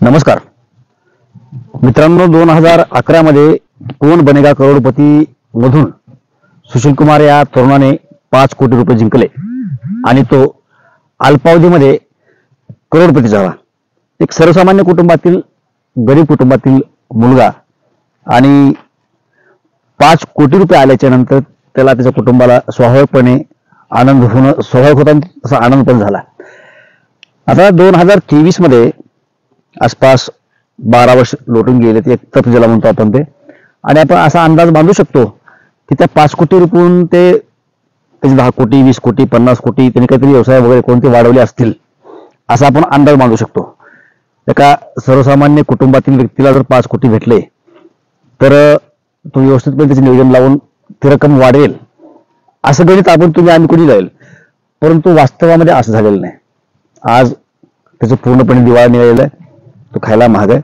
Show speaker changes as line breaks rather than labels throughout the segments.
नमस्कार. मित्रांनो दोन हजार अकरा मध्ये कोण बनेगा करोडपती मधून सुशील कुमार या तरुणाने पाच कोटी रुपये जिंकले आणि तो अल्पावधीमध्ये करोडपती झाला. एक सर्वसामान्य कुटुंबातील गरीब कुटुंबातील मुलगा आणि पाच कोटी रुपये आल्याच्यानंतर त्याला त्याच्या कुटुंबाला स्वाभाविकपणे आनंद होणं स्वाभाविक होता तसा आनंद पण झाला. आता दोन हजार तेवीसमध्ये आसपास बारा वर्ष लोटून गेले ते एक तप ज्याला म्हणतो आपण ते. आणि आपण असा अंदाज बांधू शकतो की त्या पाच कोटी रुपून ते त्याचे दहा कोटी वीस कोटी पन्नास कोटी त्यांनी काहीतरी व्यवसाय वगैरे कोणते वाढवले असतील असा आपण अंदाज बांधू शकतो. एका सर्वसामान्य कुटुंबातील व्यक्तीला जर पाच कोटी भेटले तर तो व्यवस्थितपणे त्याचे नियोजन लावून ती रक्कम वाढेल असं गणित आपण तुम्ही आम्ही कोणी जाईल परंतु वास्तवामध्ये असं झालेलं नाही. आज त्याचं पूर्णपणे दिवाळा निघालेलं आहे. तो खायला महाग आहे.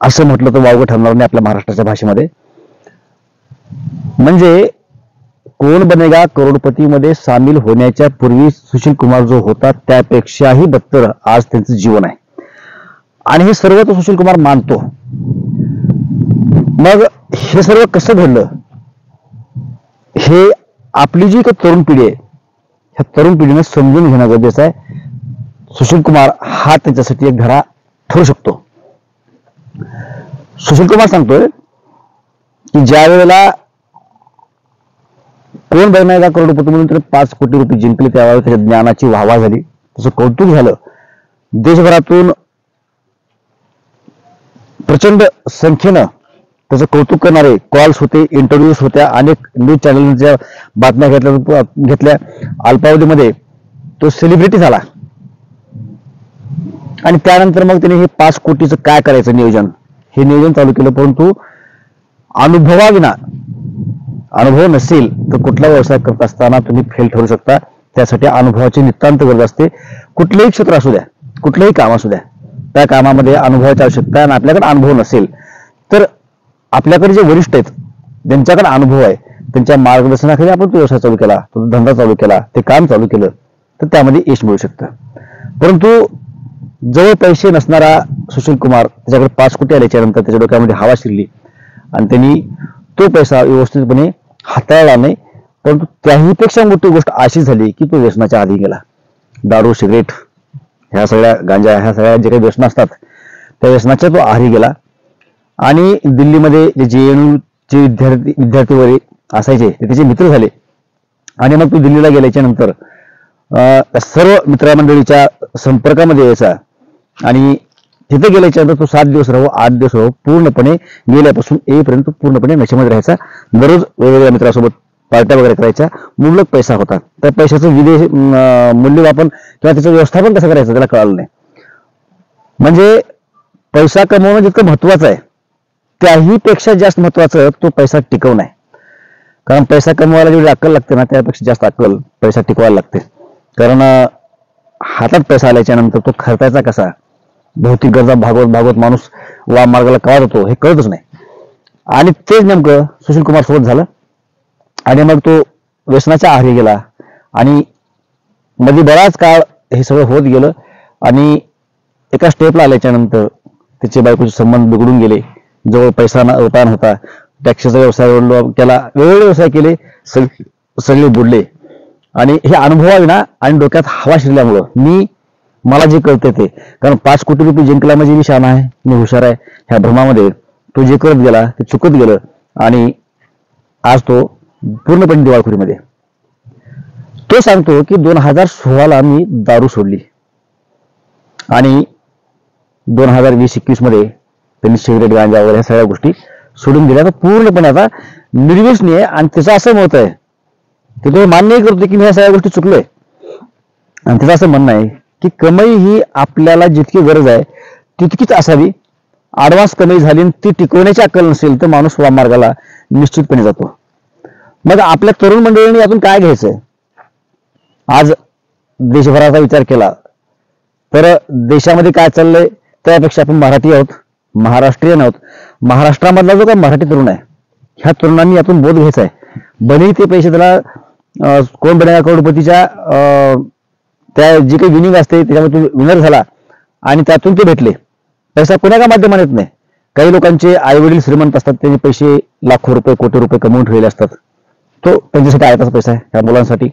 असं म्हटलं तर वावगं ठरणार नाही आपल्या महाराष्ट्राच्या भाषेमध्ये. म्हणजे कोण बनेगा करोडपतीमध्ये सामील होण्याच्या पूर्वी सुशील कुमार जो होता त्यापेक्षाही बत्तर आज त्यांचं जीवन आहे. आणि हे सर्व तो सुशील कुमार मानतो. मग हे सर्व कसं घडलं? हे आपली जी काही तरुण पिढी आहे ह्या तरुण पिढीनं समजून घेणं गरजेचं आहे. सुशील कुमार हा त्याच्यासाठी एक धडा ठरू शकतो. सुशील कुमार सांगतोय की ज्या वेळेला कोण बनवायचा करोडपती म्हणून त्याने पाच कोटी रुपये जिंकले त्यावेळेला त्याच्या ज्ञानाची वाहवा झाली. तसं कौतुक झालं. देशभरातून प्रचंड संख्येनं त्याचं कौतुक करणारे कॉल्स होते इंटरव्ह्यूज होत्या अनेक न्यूज चॅनलच्या बातम्या घेतल्या घेतल्या. अल्पावधीमध्ये तो सेलिब्रिटी झाला. आणि त्यानंतर मग त्यांनी हे पाच कोटीचं काय करायचं नियोजन? हे नियोजन चालू केलं परंतु अनुभवाविना अनुभव नसेल तर कुठला व्यवसाय करत असताना तुम्ही फेल ठरू शकता. त्यासाठी अनुभवाची नितांत गरज असते. कुठलंही क्षेत्र असू द्या कुठलंही काम असू द्या त्या कामामध्ये अनुभवाची आवश्यकता आणि आपल्याकडे अनुभव नसेल तर आपल्याकडे जे वरिष्ठ आहेत ज्यांच्याकडे अनुभव आहे त्यांच्या मार्गदर्शनाखाली आपण तो व्यवसाय चालू केला तो धंदा चालू केला ते काम चालू केलं तर त्यामध्ये यश मिळू शकतं. परंतु जवळ पैसे नसणारा सुशील कुमार त्याच्याकडे पाच कोटी आल्याच्यानंतर त्याच्या डोक्यामध्ये हवा शिरली. आणि त्यांनी तो पैसा व्यवस्थितपणे हाताळला नाही परंतु त्याही पेक्षा मोठी गोष्ट अशी झाली की तो व्यसनाच्या आधी गेला. दारू सिगरेट ह्या सगळ्या गांजा ह्या सगळ्या जे काही व्यसन असतात त्या व्यसनाच्या तो आहारी गेला. आणि दिल्लीमध्ये जे जे चे विद्यार्थी विद्यार्थी वगैरे असायचे ते त्याचे मित्र झाले. आणि मग तो दिल्लीला गेल्याच्यानंतर सर्व मित्रमंडळीच्या संपर्कामध्ये यायचा. आणि तिथे गेल्याच्यानंतर तो सात दिवस राहू आठ दिवस राहू पूर्णपणे गेल्यापासून येईपर्यंत पूर्णपणे नशेमध्ये राहायचा. दररोज वेगवेगळ्या मित्रासोबत पार्ट्या वगैरे करायच्या. मुबलक पैसा होता. त्या पैशाचं विदेश मूल्यमापन किंवा त्याचं व्यवस्थापन कसं करायचं त्याला कळालं नाही. म्हणजे पैसा कमवणं जितकं महत्वाचं आहे त्याही पेक्षा जास्त महत्वाचं तो पैसा टिकवणं आहे. कारण पैसा कमवायला जेवढी अक्कल लागते ना त्यापेक्षा जास्त अक्कल पैसा टिकवायला लागते. कारण हातात पैसा आल्याच्यानंतर तो खर्चायचा कसा? भौतिक गरजा भागवत भागवत माणूस वा मार्गाला कळत होतो हे कळतच नाही. आणि तेच नेमकं सुशील कुमार सोबत झालं. आणि मग तो व्यसनाच्या आहारी गेला. आणि मध्ये बराच काळ हे सगळं होत गेलं. आणि एका स्टेपला आल्याच्यानंतर त्याचे बायकोचे संबंध बिघडून गेले. जवळ पैसा न- होता. नव्हता टॅक्सीचा व्यवसाय त्याला केला वेगवेगळे व्यवसाय केले. सग- सगळे बुडले. आणि हे अनुभवाविना आणि डोक्यात हवा शिरल्यामुळं. मी मला जे कळतं ते. कारण पाच कोटी रुपये जिंकला म्हणजे मी शान आहे मी हुशार आहे. ह्या भ्रमामध्ये तो जे करत गेला ते चुकत गेलं आणि आज तो पूर्णपणे दिवाळखोरीमध्ये. तो सांगतो की दोन हजार सोळाला मी दारू सोडली. आणि दोन हजार वीस एकवीसमध्ये त्यांनी सिगरेट गांजा वगैरे ह्या सगळ्या गोष्टी सोडून दिल्या. तर पूर्णपणे आता निर्व्यसनी आहे आणि त्याचं असं मत आहे. की तो मान्यही करतो की मी ह्या सगळ्या गोष्टी चुकलोय. आणि त्याचं असं म्हणणं आहे की कमाई ही आपल्याला जितकी गरज आहे तितकीच असावी. आडवास कमाई झाली आणि ती टिकवण्याची अक्कल नसेल तर माणूस वामार्गाला निश्चितपणे जातो. मग आपल्या तरुण मंडळींनी यातून काय घ्यायचंय? आज देशभराचा विचार केला. तर देशामध्ये काय चाललंय त्यापेक्षा आपण मराठी आहोत महाराष्ट्रीयन आहोत. महाराष्ट्रामधला जो काय मराठी तरुण आहे ह्या तरुणांनी यातून बोध घ्यायचा आहे. भले ते पैसे त्याला कोण बनेगा करोडपतीच्या अं, त्या जी काही विनिंग असते त्याच्यामध्ये विनर झाला आणि त्यातून ते भेटले. पैसा कोणाच्या माध्यमात येत नाही. काही लोकांचे आई वडील श्रीमंत असतात त्यांचे पैसे लाखो रुपये कोटी रुपये कमवून ठेवलेले असतात. तो त्यांच्यासाठी आयताचा पैसा आहे ह्या मुलांसाठी.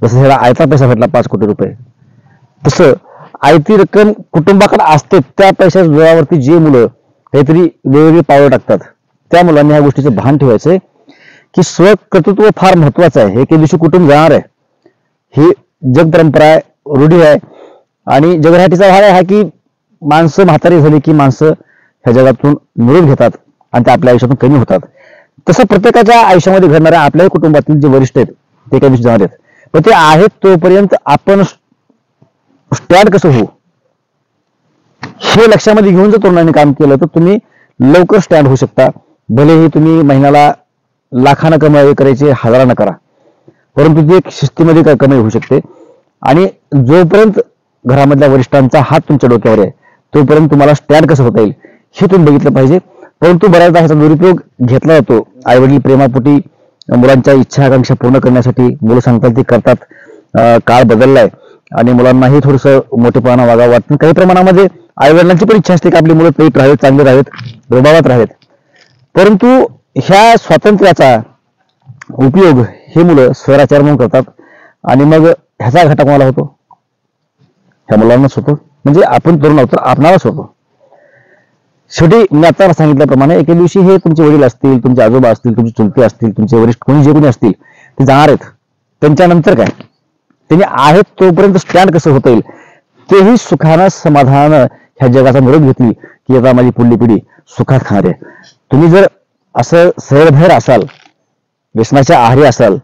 जसं ह्याला आयता पैसा भेटला पाच कोटी रुपये. तसं आयती रक्कम कुटुंबाकडे असते त्या पैशाच्या जोरावरती जे मुलं काहीतरी वेगवेगळी पावलं टाकतात त्या मुलांनी ह्या गोष्टीचं भान ठेवायचंय की स्वकर्तृत्व फार महत्वाचं आहे. हे काही दिवशी कुटुंब जाणार आहे. ही जगपरंपरा आहे रूढी आहे. आणि जगराटीचा भाग आहे हा की माणसं म्हातारी झाली की माणसं ह्या जगातून निरोप घेतात आणि ते आपल्या आयुष्यातून कमी होतात. तसं प्रत्येकाच्या आयुष्यामध्ये घडणाऱ्या आपल्याही कुटुंबातील जे वरिष्ठ आहेत ते काही दिवशी जाणार आहेत पण ते आहेत तोपर्यंत आपण स्टँड कसं होऊ? हे लक्षामध्ये घेऊन जर तरुणांनी काम केलं तर तुम्ही लवकर स्टँड होऊ शकता. भलेही तुम्ही महिन्याला लाखानं कमाई करायचे हजारानं करा. परंतु ती एक शिस्तीमध्ये कमाई होऊ शकते. आणि जोपर्यंत घरामधल्या वरिष्ठांचा हात तुमच्या डोक्यावर आहे तोपर्यंत तुम्हाला स्टँड कसं होता येईल हे तुम्ही बघितलं पाहिजे. परंतु बऱ्याचदा ह्याचा दुरुपयोग घेतला जातो. आई वडील प्रेमापोटी मुलांच्या इच्छा आकांक्षा पूर्ण करण्यासाठी मुलं सांगतात ते करतात. काळ बदललाय आणि मुलांनाही थोडस मोठेपणा वागावं वाटतं. काही प्रमाणामध्ये आई वडिलांची पण इच्छा असते की आपली मुलं नीट राहावेत चांगले राहावेत रुबाबात राहावेत परंतु ह्या स्वातंत्र्याचा उपयोग हे मुलं स्वराचार म्हणून करतात. आणि मग ह्याचा घटक मला होतो? ह्या मुलांनाच होतो म्हणजे आपण तरुण आहोत तर आपणालाच होतो शेवटी मी आता सांगितल्याप्रमाणे एके दिवशी हे तुमचे वडील असतील तुमचे आजोबा असतील तुमचे चुलते असतील तुमचे वरिष्ठ कोणी जे कोणी असतील ते जाणार आहेत. त्यांच्यानंतर काय? त्यांनी आहेत तोपर्यंत स्टँड कसं होता येईल? तेही सुखानं समाधानानं ह्या जगाचा मिळवून घेतली की आता माझी पुढली पिढी सुखात खाणार आहे. तुम्ही जर असं सैरभैर असाल व्यसनाच्या आहारी असाल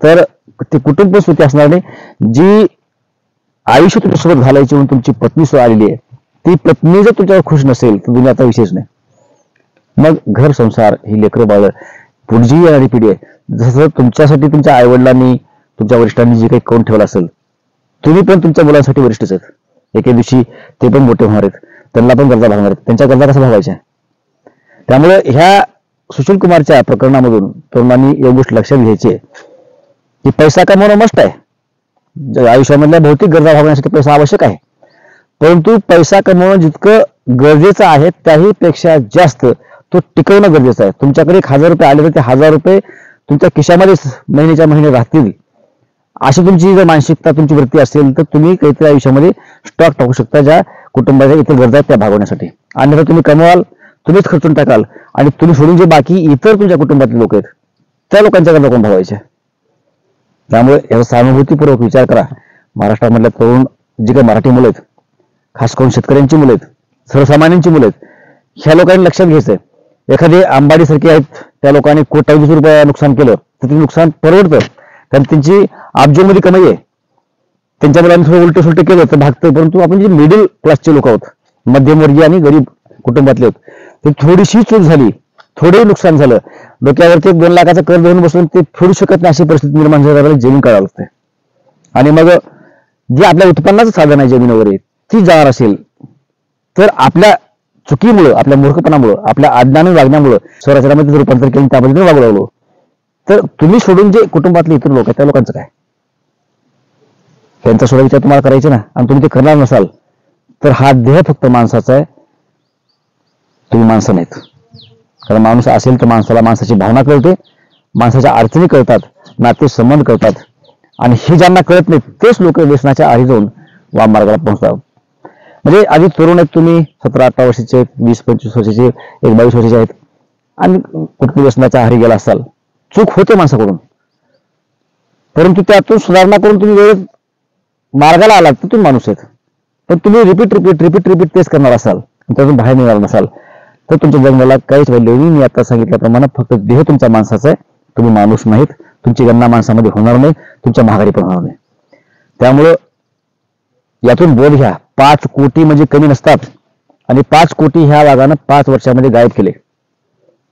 तर ते कुटुंब पण सुखी असणार नाही जी आयुष्य तुमच्यासोबत घालायची म्हणून तुमची पत्नी सुद्धा आलेली आहे ती पत्नी जर तुमच्यावर खुश नसेल तर दुनियाचा विशेष नाही. मग घर संसार ही लेकरं बाळ पुढची येणारी पिढी आहे. जसं तुमच्यासाठी तुमच्या आईवडिलांनी तुमच्या वरिष्ठांनी जे काही करून ठेवलं असेल तुम्ही पण तुमच्या मुलांसाठी वरिष्ठच आहेत. एके दिवशी ते पण मोठे होणार आहेत. त्यांना पण गरजा भागणार आहेत. त्यांच्या गरजा कसा भागायच्या? त्यामुळे ह्या सुशील कुमारच्या प्रकरणामधून तरुणांनी एक गोष्ट लक्षात घ्यायची आहे. की पैसा कमवणं मस्त आहे. आयुष्यामधल्या भौतिक गरजा भागवण्यासाठी पैसा आवश्यक आहे. परंतु पैसा कमवणं जितकं गरजेचं आहे त्याही पेक्षा जास्त तो टिकवणं गरजेचं आहे. तुमच्याकडे एक हजार रुपये आले तर ते हजार रुपये तुमच्या खिशामध्येच महिन्याच्या महिने राहतील. अशी तुमची जर मानसिकता तुमची वृत्ती असेल तर तुम्ही काहीतरी आयुष्यामध्ये स्टॉक टाकू शकता ज्या कुटुंबाच्या इतर गरजा त्या भागवण्यासाठी. अन्यथा तुम्ही कमवाल तुम्हीच खर्चून टाकाल आणि तुम्ही सोडून जे बाकी इतर तुमच्या कुटुंबातील लोक आहेत त्या लोकांच्या गरजा कोण भागवायच्या त्यामुळे याचा सहानुभूतीपूर्वक विचार करा. महाराष्ट्रामधल्या तरुण जी काही मराठी मुलं आहेत खास करून शेतकऱ्यांची मुलं आहेत सर्वसामान्यांची मुलं आहेत ह्या लोकांनी लक्षात घ्यायचंय. एखादे आंबाडीसारखे आहेत त्या लोकांनी कोट्यावधी रुपये नुकसान केलं तर ते नुकसान परवडतं. कारण त्यांची अब्जोमध्ये कमाई आहे. त्यांच्या मुलांनी थोडं उलट सुलट केलं तर भागतं. परंतु आपण जे मिडल क्लासचे लोक आहोत मध्यमवर्गीय आणि गरीब कुटुंबातले आहोत ते थोडीशी चूक झाली. थोडंही नुकसान झालं. डोक्यावरती एक दोन लाखाचं कर धरून बसून ते फेडू शकत नाही अशी परिस्थिती निर्माण झाली जमीन काढावं लागते आणि मग जे आपल्या उत्पन्नाचं साधन आहे जमीन वगैरे ती जाणार असेल तर आपल्या चुकीमुळं आपल्या मूर्खपणामुळं आपल्या अज्ञान वागण्यामुळं स्वराचारामध्ये जर रूपांतर केलं त्या पद्धतीने वागू लागलो तर तुम्ही सोडून जे कुटुंबातले इतर लोक आहेत त्या लोकांचं काय? त्यांचा सोडा विचार तुम्हाला करायचे ना आणि तुम्ही ते करणार नसाल तर हा देह फक्त माणसाचा आहे तुम्ही माणसं नाहीत. कारण माणूस असेल तर माणसाला माणसाची भावना कळते माणसाच्या अडचणी कळतात नाते संबंध कळतात. आणि हे ज्यांना कळत नाही तेच लोक व्यसनाच्या आधी जाऊन वाम मार्गाला पोहोचतात. म्हणजे आधी तरुण आहेत तुम्ही सतरा अठरा वर्षाचे वीस पंचवीस वर्षाचे एक बावीस वर्षाचे आहेत. आणि कुठल्या व्यसनाच्या आहारी गेला असाल? चूक होते माणसाकडून. परंतु त्यातून सुधारणा करून तुम्ही वेळेत मार्गाला आलात तर तुम्ही माणूस आहेत. पण तुम्ही रिपीट रिपीट रिपीट रिपीट तेच करणार असाल. त्यातून बाहेर निघणार नसाल. तर तुमच्या जन्माला काहीच व्हॅल्यू नाही. मी आता सांगितल्याप्रमाणे फक्त देह तुमचा माणसाचा आहे. तुम्ही माणूस नाहीत. तुमची गणना माणसामध्ये होणार नाही. तुमच्या महागारी पण होणार नाही. त्यामुळं यातून बोध घ्या. पाच कोटी म्हणजे कमी नसतात. आणि पाच कोटी ह्या वाघानं पाच वर्षामध्ये गायब केले.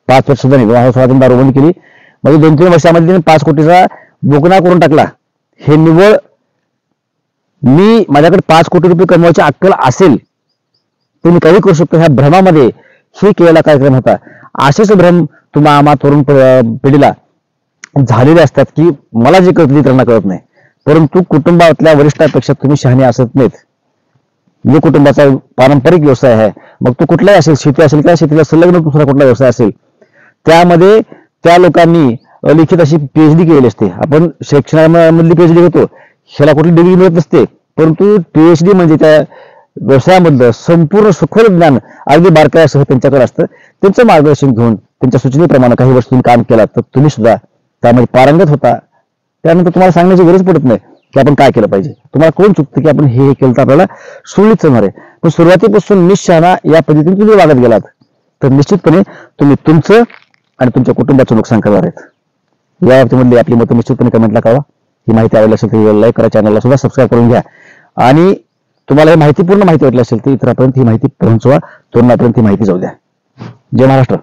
पाच वर्ष सुद्धा नाही. विवाह दारूबंदी केली. म्हणजे दोन तीन वर्षामध्ये त्यांनी पाच कोटीचा बोकना करून टाकला. हे निव्वळ मी माझ्याकडे पाच कोटी रुपये कमवायची अक्कल असेल तर मी काही करू शकतो. ह्या भ्रमामध्ये हे केलेला कार्यक्रम होता. असेच भ्रम तुम्हा आम्हा तरुण पिढीला झालेले असतात की मला जे कळत त्यांना कळत नाही. परंतु कुटुंबातल्या वरिष्ठापेक्षा तुम्ही शहाणे असत नाहीत. जो कुटुंबाचा पारंपरिक व्यवसाय आहे. मग तो कुठलाही असेल शेती असेल किंवा शेतीला संलग्न दुसरा कुठला व्यवसाय असेल त्यामध्ये त्या लोकांनी अलिखित अशी पीएचडी केलेली असते. आपण शिक्षणामधली पीएचडी होतो ह्याला कुठली डिग्री मिळत नसते. परंतु पीएचडी म्हणजे त्या व्यवसायामधलं संपूर्ण सखोल ज्ञान अगदी बारकायासह त्यांच्याकडे असतं. त्यांचं मार्गदर्शन घेऊन त्यांच्या सूचनेप्रमाणे काही वस्तू काम केला तर तुम्ही सुद्धा त्यामध्ये पारंगत होता. त्यानंतर तुम्हाला सांगण्याची गरज पडत नाही की आपण काय केलं पाहिजे. तुम्हाला कोण चुकतं की आपण हे हे केलं तर आपल्याला सुरळीत होणार आहे. पण सुरुवातीपासून निशहाणा या पद्धतीने तुम्ही वागत गेलात. तर निश्चितपणे तुम्ही तुमचं आणि तुमच्या कुटुंबाचं नुकसान करणार आहेत. या बाबतीमधली आपली मतं निश्चितपणे कमेंटला कळवा. ही माहिती आवडली असेल तर लाईक करा चॅनलला सुद्धा सबस्क्राईब करून घ्या. आणि तुम्हाला हे माहिती पूर्ण माहिती वाटली असेल तर इतरांपर्यंत ही माहिती पोहोचवा तरुणापर्यंत ही माहिती जाऊ द्या. जय महाराष्ट्र.